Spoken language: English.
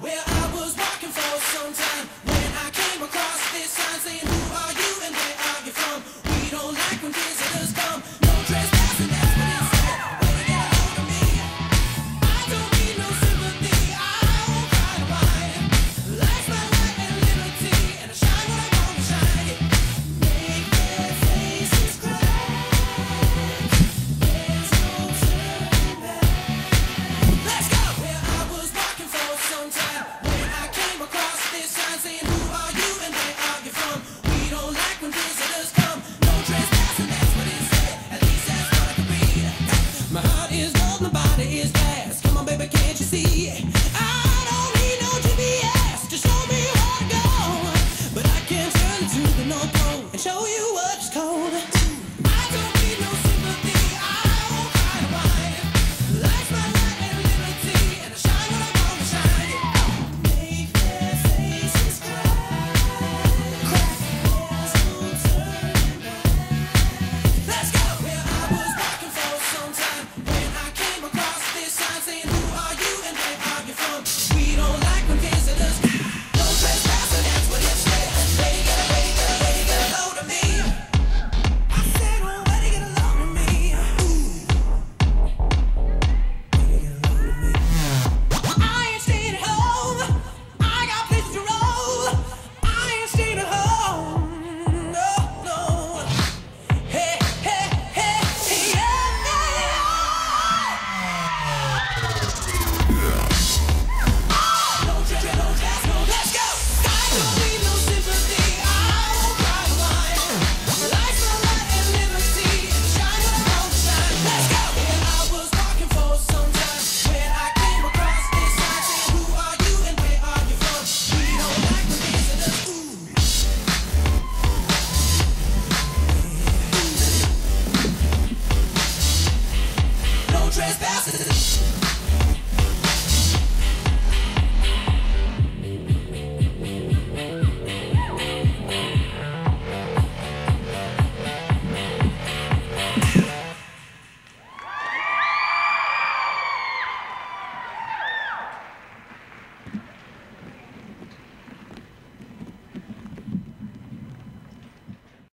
Where I was walking for some time.